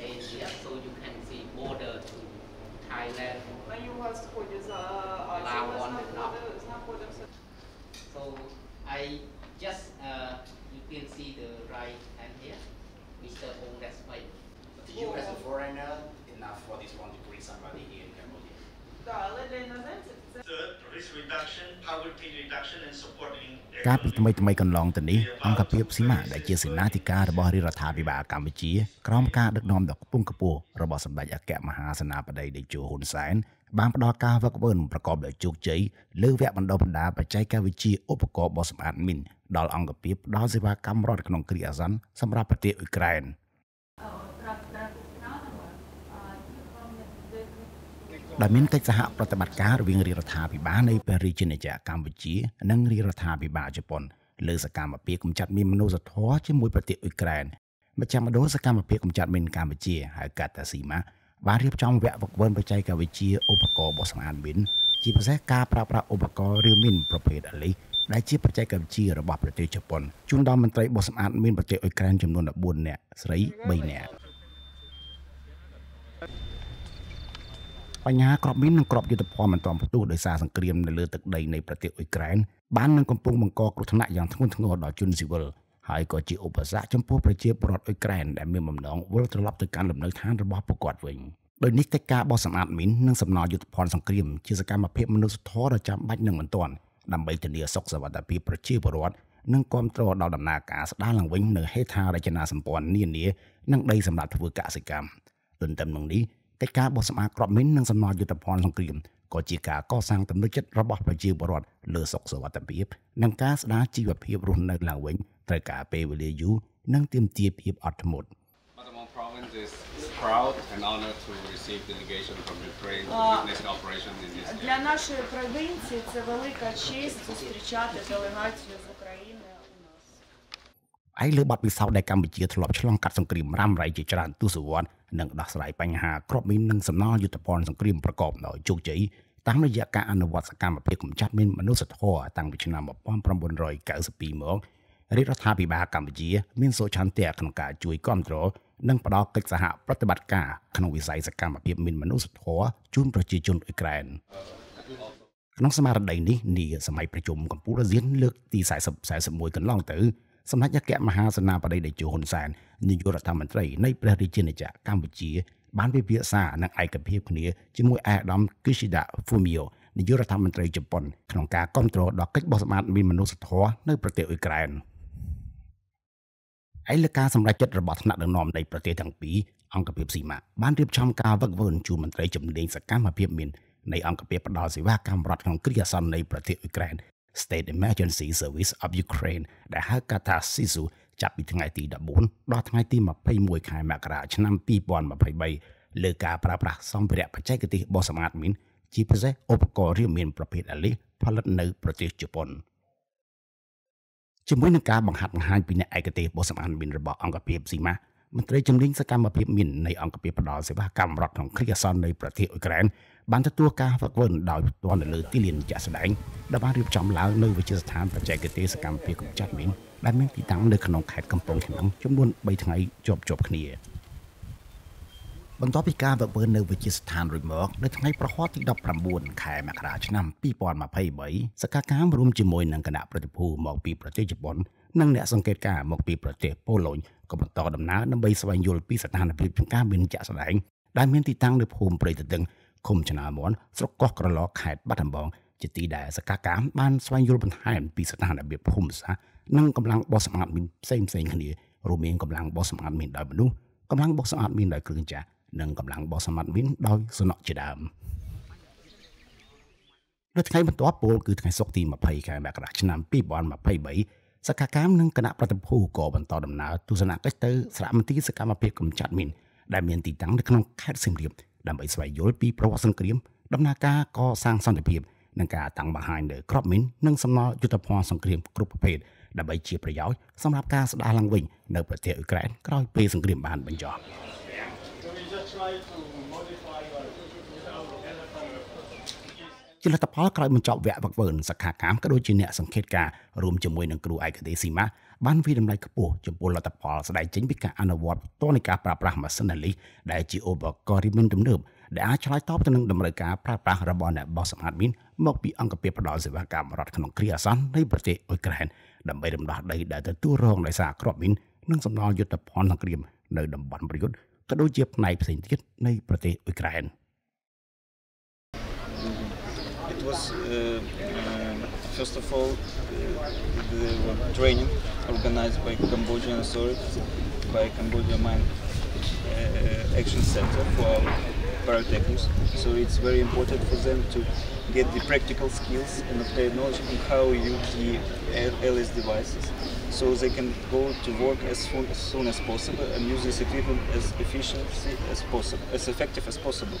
area, so you can see border to Thailand. Ми у вас сході за Азію, Лавон, ми Лав. знаходи- знаходимося. So I just uh, you can see the right hand here, Mr. Ong that's white. You as a foreigner, enough for this one to bring somebody here in Cambodia. Так, але для កាលពី economic ថ្មីថ្មីកន្លងទៅនេះអង្គភាពស៊ីម៉ាដែលជាសេនាធិការរបស់រាជរដ្ឋាភិបាលកម្ពុជាក្រោមការដឹកនាំដ៏ខ្ពង់ខ្ពស់របស់សម្ដេចអគ្គមហាសេនាបតីតេជោហ៊ុនសែនបានផ្ដល់ការវឹកវើប្រកបដោយជោគជ័យលើវគ្គបណ្ដុះបណ្ដាលបច្ចេកវិទ្យាឧបករណ៍បោះសម្អាតមីនដល់អង្គភាពផ្ដល់សេវាកម្មរដ្ឋក្នុងគ្រាអាសន្នសម្រាប់ប្រទេសអ៊ុយក្រែន ដែលមានកិច្ចសហប្រតិបត្តិការរវាងរាជរដ្ឋាភិបាលនៃព្រះរាជាណាចក្រកម្ពុជា និងរាជរដ្ឋាភិបាលជប៉ុនលើសកម្មភាពកម្ចាត់មានមនុស្សធម៌ជាមួយប្រទេសអ៊ុយក្រែនមជ្ឈមណ្ឌលសកម្មភាពកម្ចាត់មានកម្ពុជាហៅកាត់តាស៊ីម៉ាបានរៀបចំវគ្គវឹកវើបច្ចេកវិទ្យាឧបករណ៍បោះសម្អាតមីនជាពិសេសការប្រើប្រាស់ឧបករណ៍ឬមីនប្រភេទអាលីសដែលជាបច្ចេកវិទ្យារបស់ប្រទេសជប៉ុនជូនដល់មន្ត្រីបោះសម្អាតមីនប្រទេសអ៊ុយក្រែនចំនួន14នាក់ស្រី3នាក់ បញ្ហាក្របមីននិងក្របយុទ្ធភ័ណ្ឌមិនទាន់ផ្ទុះដោយសារសង្គ្រាមនៅលើទឹកដីនៃប្រទេសអ៊ុយក្រែនបាននឹងកំពុងបង្កគ្រោះថ្នាក់យ៉ាងធ្ងន់ធ្ងរដល់ជនស៊ីវិលហើយក៏ជាឧបសគ្គចំពោះប្រជាពលរដ្ឋអ៊ុយក្រែនដែលមានបំណងវិលត្រឡប់ទៅកាន់លំនៅឋានរបស់ពួកគាត់វិញដោយនេះកិច្ចការបោះសម្អាតមីននិងសំណល់យុទ្ធភ័ណ្ឌសង្គ្រាមជាសកម្មភាពមនុស្សធម៌ដ៏ចាំបាច់និងបន្ទាន់ដើម្បីធានាសុខសុវត្ថិភាពប្រជាពលរដ្ឋនិងគ្រប់គ្រងដល់ដំណើរការស្ដារឡើងវិញនៅហេដ្ឋារចនាសម្ព័ន្ធនានានិងដីសម្រាប់ធ្វើកសិកម្មទន្ទឹមនឹងនេះ កិច្ចការបោះសម្អាតគ្រាប់មីននិងសំណល់យុទ្ធភ័ណ្ឌសង្គ្រាមក៏ជាការកសាងទំនុកចិត្តរបស់ប្រជាពលរដ្ឋលើសុខសុវត្ថិភាពនិងការស្ដារជីវភាពរស់នៅឡើងវិញត្រូវការពេលវេលាយូរនិងទាមទារភាពអត់ធ្មត់ Batamang province is proud and honored to receive delegation from Ukraine to А. witness the operation in this area. Для нашої провінції це велика честь зустрічати делегацію з України у нас. ឯលើបទពិសោធន៍ដែលកម្ពុជាធ្លាប់ឆ្លងកាត់សង្គ្រាមរ៉ាំរ៉ៃជាច្រើនទសវត្សរ៍និងដោះស្រាយបញ្ហាគ្រាប់មីននិងសំណល់យុទ្ធភ័ណ្ឌសង្គ្រាមប្រកបដោយជោគជ័យតាមរយៈការអនុវត្តសកម្មភាពកម្ចាត់មានមនុស្សធម៌តាំងពីឆ្នាំ1992មករាជរដ្ឋាភិបាលកម្ពុជា មានសូឆន្ទៈក្នុងការជួយគ្រប់គ្រងនិងផ្ដល់កិច្ចសហប្រតិបត្តិការក្នុងវិស័យសកម្មភាពមានមនុស្សធម៌ជូនប្រជាជនអ៊ុយក្រែនក្នុងស្មារតីនេះនាសម័យប្រជុំកម្ពុជាអាស៊ានលើកទី40 41កន្លងទៅ សម្ដេចអគ្គមហាសេនាបតីតេជោហ៊ុនសែននាយករដ្ឋមន្ត្រីនៃព្រះរាជាណាចក្រកម្ពុជាបានពិភាក្សានិងឯកភាពគ្នាជាមួយឯកឧត្តម Kishida Fumio នាយករដ្ឋមន្ត្រីជប៉ុនក្នុងការគ្រប់គ្រងដល់កិច្ចបោះសម្អាតមានមនុស្សធម៌នៅប្រទេសអ៊ុយក្រែនឯលើការសម្រេចចិត្តរបស់ថ្នាក់ដឹកនាំនៃប្រទេសទាំងពីរអង្គភាពស៊ីម៉ាបានរៀបចំការវឹកវើជូនមន្ត្រីជំនាញសកម្មភាពមាននៃអង្គភាពផ្ដល់សេវាកម្មរដ្ឋក្នុងគ្រាអាសន្ននៃប្រទេសអ៊ុយក្រែន State Emergency Service of Ukraine ដែលហៅកាត់ថា SISU ចាប់ពីថ្ងៃទី14ដល់ថ្ងៃទី21ខែមករាឆ្នាំ2023លើការប្រើប្រាស់សម្ភារៈបច្ចេកទេសបោះសម្អាតមីនជាពិសេសឧបករណ៍រៀមមានប្រភេទអាលីសផលិតនៅប្រទេសជប៉ុនជាមួយនឹងការបង្ហាត់បង្ហាញពីអ្នកឯកទេសបោះសម្អាតមីនរបស់អង្គភាពស៊ីម៉ា មន្ត្រីជំនាញសកម្មភាពមាននៃអង្គភាពផ្ដល់សេវាកម្មរដ្ឋក្នុងគ្រាអាសន្ននៃប្រទេសអ៊ុយក្រែនបានទទួលការហ្វឹកហ្វឺនដោយផ្ទាល់នៅលើទីលានជាក់ស្ដែងដែលបានរៀបចំឡើងនៅវិទ្យាស្ថានបច្ចេកទេសសកម្មភាពកម្ចាត់មីនដែលមានទីតាំងនៅក្នុងខេត្តកំពង់ឆ្នាំងចំនួន3ថ្ងៃជាប់ជាប់គ្នា បន្ទាប់ពីការវឹកវើនៅវិទ្យាស្ថានរួចមកនៅថ្ងៃប្រហ័សទី19ខែមករាឆ្នាំ2023សកកម្មរួមជាមួយនឹងគណៈប្រតិភូមកពីប្រទេសជប៉ុននិងអ្នកសង្កេតការណ៍មកពីប្រទេសប៉ូឡូញក៏បន្តដំណើរដើម្បីស្វែងយល់ពីស្ថានភាពចង្ការមានជាក់ស្ដែងដែលមានទីតាំងនៅភូមិព្រៃទទឹងឃុំឆ្នាមនស្រុកកោះក្រឡខេត្តបាត់ដំបងជាទីដែលសកកម្មបានស្វែងយល់បន្ថែមពីស្ថានភាពភូមិសាស្ត្រនិងកម្លាំងបោះសម្អាតមីនផ្សេងៗគ្នារួមមានកម្លាំងបោះសម្អាតមីនដោយមនុស្សកម្លាំងបោះសម្អាតមីនដោយគ្រឿងចាស់ និងកម្លាំងបោះសម្អាតមីនដោយសំណក់ជាដើមនៅថ្ងៃបន្ទាប់ពោលគឺថ្ងៃសុក្រទី20ខែមករាឆ្នាំ2023សកកម្មនិងគណៈប្រតិភូក៏បន្តដំណើរទស្សនកិច្ចទៅសារមន្ទីរសកម្មភាពកម្ចាត់មីនដែលមានទីតាំងនៅក្នុងខេត្តសៀមរាបដើម្បីស្វែងយល់ពីប្រវត្តិសង្គ្រាមដំណើរការកសាងសន្តិភាពនិងការតាំងបង្ហាញនៅក្របមីននិងសំណល់យុទ្ធភ័ណ្ឌសង្គ្រាមគ្រប់ប្រភេទដើម្បីជាប្រយោជន៍សម្រាប់ការស្ដារឡើងវិញនៅប្រទេសអ៊ុយក្រែនក្រោយពេលសង្គ្រាមបានបញ្ចប់ច ជាលទ្ធផលក្រោយបញ្ចប់វគ្គវឹកវើសិក្ខាកាមក៏ដូចជាអ្នកសង្កេតការណ៍រួមជាមួយនឹងគ្រូឯកទេសស៊ីម៉ាបានវិតម្លៃខ្ពស់ចំពោះលទ្ធផលស្ដែងចេញពីការអនុវត្តផ្ទាល់នៃការប្រើប្រាស់ម៉ាស៊ីនលីសដែលជាឧបករណ៍រីមិនទំនើបដែលអាចឆ្លើយតបទៅនឹងតម្រូវការប្រើប្រាស់របស់អ្នកបោះសម្អាតមីនមកពីអង្គភាពផ្ដល់សេវាកម្មរដ្ឋក្នុងគ្រាអាសន្ននៃប្រទេសអ៊ុយក្រែនដើម្បីរំដោះដីដែលទទួលរងដោយសារគ្រាប់មីននិងសំណល់យុទ្ធភ័ណ្ឌសង្គ្រាមនៅតំបន់ប្រយុទ្ធ ក៏ដូចជាផ្នែកផ្សេងទៀតនៃប្រទេសអ៊ុយក្រែន It was uh, um, first of all uh, the training organized by Cambodian authorities, by Cambodia Mine uh, Action Center for our pyrotechnics. So it's very important for them to get the practical skills and obtain knowledge on how use the LS devices, so they can go to work as soon, as soon as possible and use this equipment as efficiently as possible, as effective as possible.